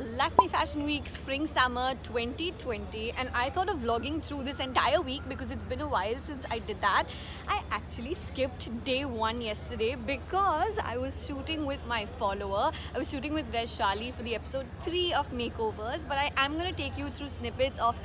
Lakme Fashion Week Spring Summer 2020 and I thought of vlogging through this entire week because it's been a while since I did that. I actually skipped day one yesterday because I was shooting with my follower. I was shooting with Vaishali for the episode 3 of Makeovers but I am going to take you through snippets of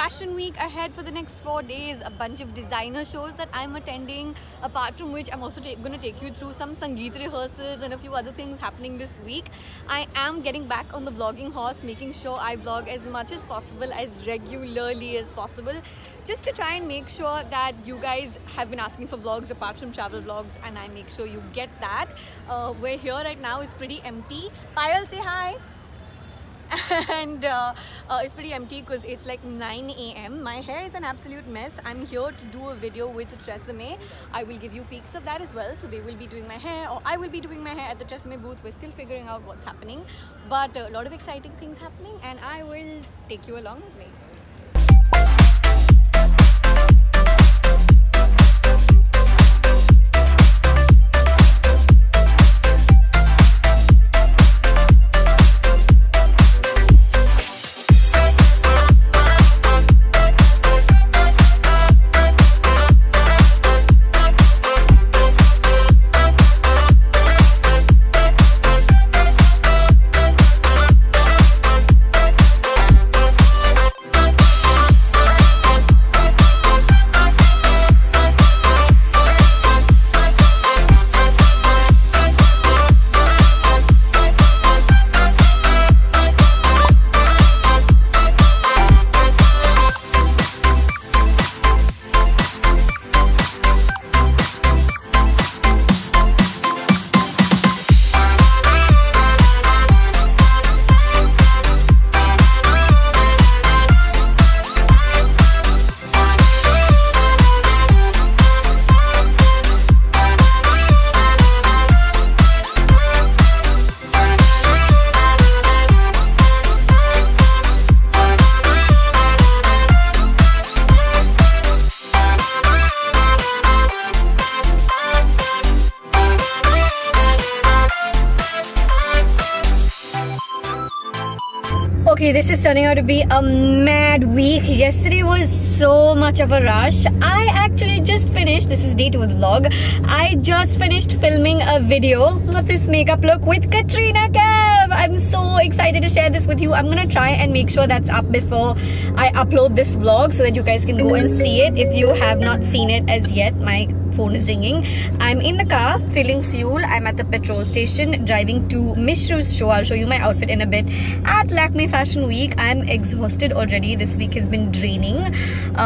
fashion week ahead for the next four days. A bunch of designer shows that i'm attending apart from which i'm also going to take you through some sangeet rehearsals and a few other things happening this week. I am getting back on the vlogging horse making sure i vlog as much as possible as regularly as possible just to try and make sure that you guys have been asking for vlogs apart from travel vlogs and i make sure you get that. Uh, we're here right now. It's pretty empty. Payal say hi and uh, uh, it's pretty empty because it's like 9 a.m. My hair is an absolute mess. I'm here to do a video with Tresemme. I will give you peeks of that as well. So they will be doing my hair or I will be doing my hair at the Tresemme booth. We're still figuring out what's happening. But a lot of exciting things happening and I will take you along with me. Okay, this is turning out to be a mad week. Yesterday was so much of a rush. I actually just finished, this is day two of the vlog. I just finished filming a video of this makeup look with Katrina Kaif. I'm so excited to share this with you. I'm gonna try and make sure that's up before I upload this vlog so that you guys can go and see it if you have not seen it as yet. My phone is ringing. I'm in the car filling fuel. I'm at the petrol station driving to Mishru's show. I'll show you my outfit in a bit. At Lakme Fashion Week, I'm exhausted already. This week has been draining.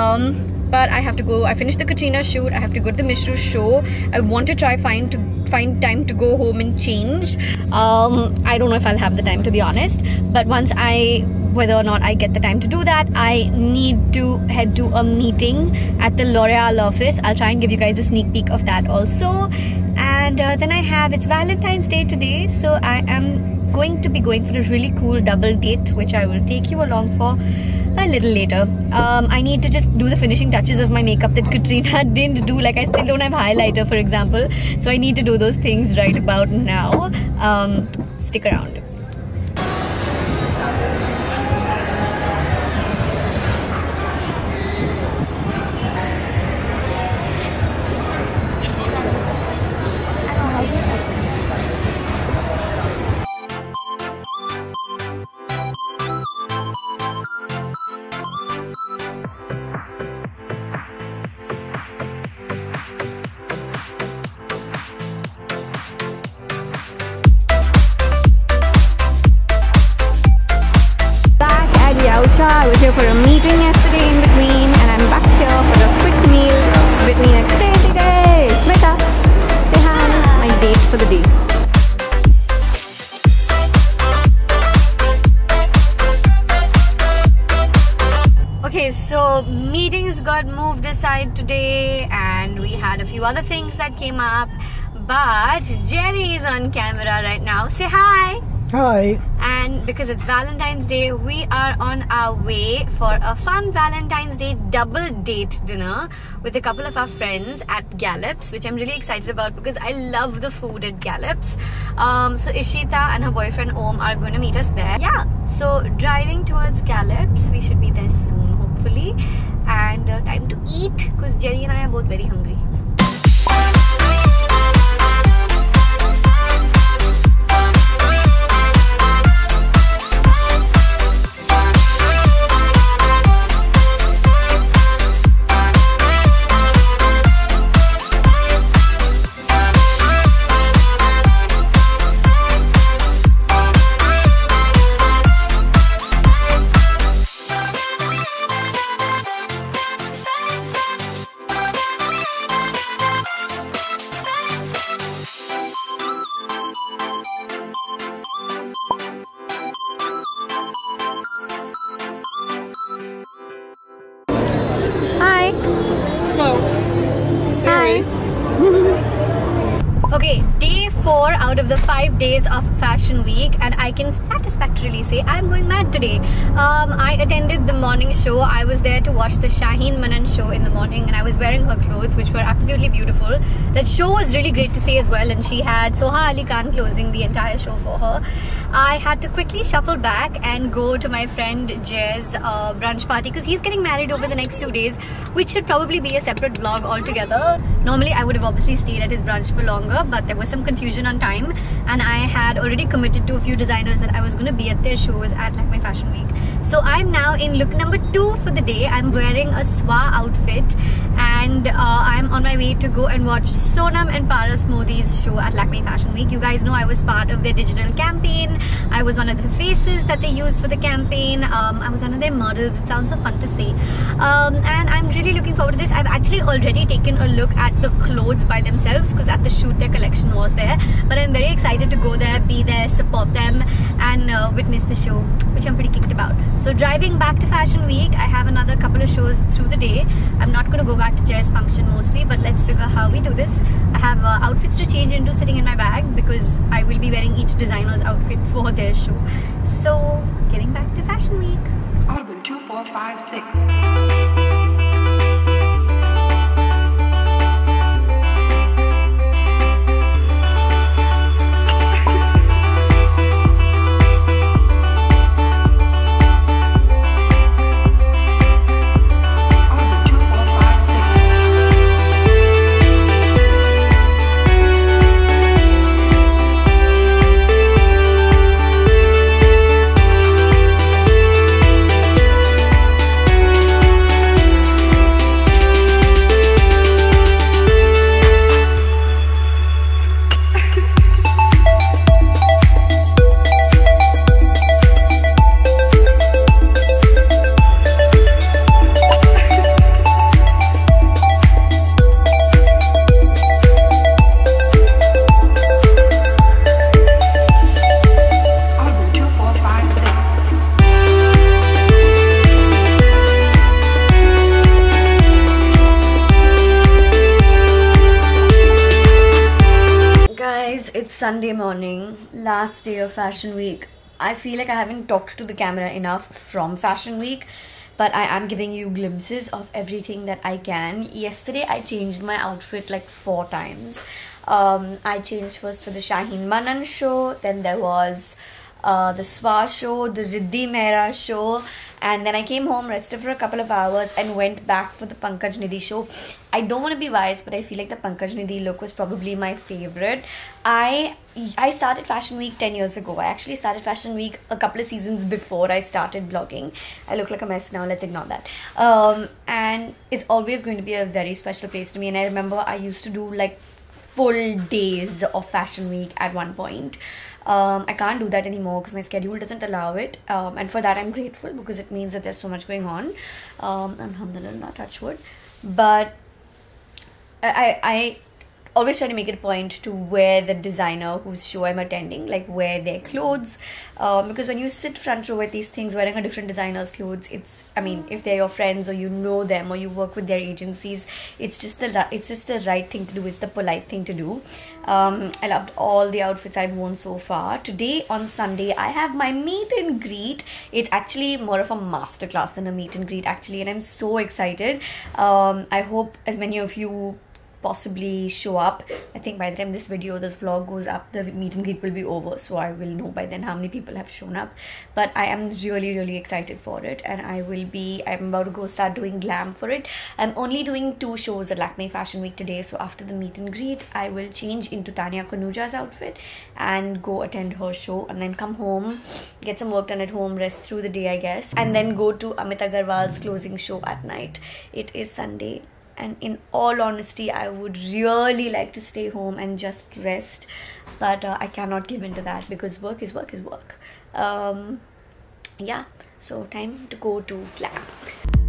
Um, but I have to go. I finished the Katrina shoot. I have to go to the Mishru show. I want to try find to find time to go home and change. Um, I don't know if I'll have the time to be honest. But once I whether or not I get the time to do that, I need to head to a meeting at the L'Oreal office. I'll try and give you guys a sneak peek of that also. And uh, then I have, it's Valentine's Day today, so I am going to be going for a really cool double date, which I will take you along for a little later. Um, I need to just do the finishing touches of my makeup that Katrina didn't do. Like I still don't have highlighter, for example. So I need to do those things right about now. Um, stick around. For the. Okay, so meetings got moved aside today and we had a few other things that came up. But Jerry is on camera right now. Say hi. Hi. And because it's Valentine's Day, we are on our way for a fun Valentine's Day double date dinner with a couple of our friends at Gallop's, which I'm really excited about because I love the food at Gallop's. Um, so Ishita and her boyfriend Om are going to meet us there. Yeah, so driving towards Gallop's, we should be there soon, hopefully. And uh, time to eat because Jerry and I are both very hungry. Out of the five days of Fashion Week, and I can satisfactorily say I'm going mad today. Um, I attended the morning show. I was there to watch the Shahin Mannan show in the morning, and I was wearing her clothes, which were absolutely beautiful. That show was really great to see as well, and she had Soha Ali Khan closing the entire show for her. I had to quickly shuffle back and go to my friend Jay's uh, brunch party because he's getting married over the next two days, which should probably be a separate vlog altogether. Normally, I would have obviously stayed at his brunch for longer, but there was some confusion on time, and I had already committed to a few designers that I was going to be at their shows at Lakme Fashion Week. So I'm now in look number two for the day. I'm wearing a swa outfit, and uh, I'm on my way to go and watch Sonam and Paras Modi's show at Lakme Fashion Week. You guys know I was part of their digital campaign. I was one of the faces that they used for the campaign. Um, I was one of their models. It sounds so fun to say. Um, and I'm really looking forward to this. I've actually already taken a look at the clothes by themselves because at the shoot their collection was there. But I'm very excited to go there, be there, support them, witness the show, which I'm pretty kicked about. So driving back to Fashion Week, I have another couple of shows through the day. I'm not going to go back to Jay's function mostly, but let's figure how we do this. I have uh, outfits to change into sitting in my bag because I will be wearing each designer's outfit for their show. So getting back to Fashion Week. Audible 2456. It's Sunday morning, last day of Fashion Week. I feel like I haven't talked to the camera enough from Fashion Week, but I am giving you glimpses of everything that I can. Yesterday, I changed my outfit like four times. Um, I changed first for the Shahin Mannan show, then there was uh, the Swa show, the Riddhi Mehra show, and then I came home, rested for a couple of hours, and went back for the Pankaj Nidhi show. I don't want to be biased, but I feel like the Pankaj Nidhi look was probably my favorite. I I started Fashion Week 10 years ago. I actually started Fashion Week a couple of seasons before I started blogging. I look like a mess now, let's ignore that. Um, and it's always going to be a very special place to me. And I remember I used to do like full days of Fashion Week at one point. Um, I can't do that anymore because my schedule doesn't allow it. Um, and for that, I'm grateful because it means that there's so much going on. Um, alhamdulillah, touch wood. But I, I always try to make it a point to wear the designer whose show I'm attending, like wear their clothes. Um, because when you sit front row at these things wearing a different designer's clothes, it's I mean, if they're your friends or you know them or you work with their agencies, it's just the it's just the right thing to do. It's the polite thing to do. Um, I loved all the outfits I've worn so far. Today on Sunday, I have my meet and greet. It's actually more of a masterclass than a meet and greet, actually, and I'm so excited. Um, I hope as many of you possibly show up. I think by the time this video, this vlog goes up, the meet and greet will be over. So I will know by then how many people have shown up. But I am really, really excited for it. And I will be, I'm about to go start doing glam for it. I'm only doing two shows at Lakme Fashion Week today. So after the meet and greet, I will change into Tanieya Khanuja's outfit and go attend her show and then come home, get some work done at home, rest through the day, I guess. And then go to Amit Aggarwal's closing show at night. It is Sunday and in all honesty i would really like to stay home and just rest. But uh, i cannot give into that because work is work is work. Um yeah. So time to go to glam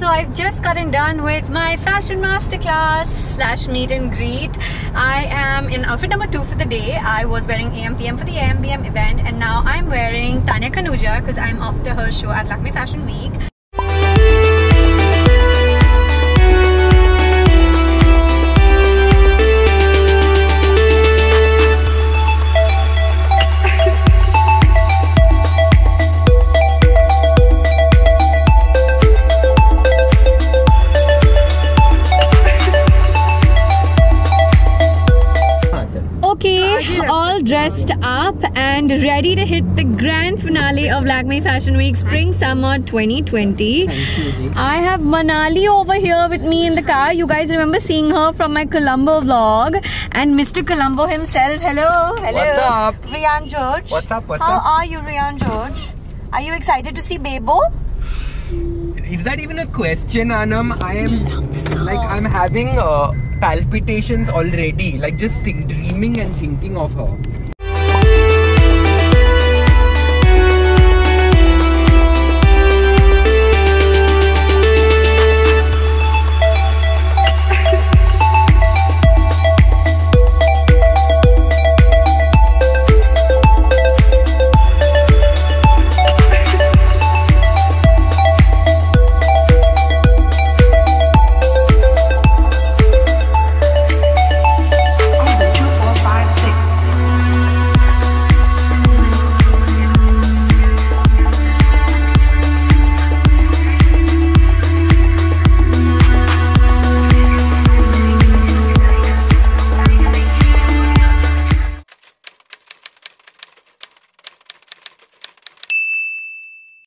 so I've just gotten done with my fashion masterclass slash meet and greet. I am in outfit number two for the day. I was wearing AMPM for the AMPM event, and now I'm wearing Tanieya Khanuja because I'm after her show at Lakme Fashion Week. Lakme Fashion Week Spring Summer 2020. I have Manali over here with me in the car. You guys remember seeing her from my Colombo vlog and Mr. Colombo himself. Hello, hello. What's up? Rian George. What's up, what's How up? are you, Rian George? Are you excited to see Bebo? Is that even a question, Aanam? I am like I'm having uh, palpitations already. Like just think, dreaming and thinking of her.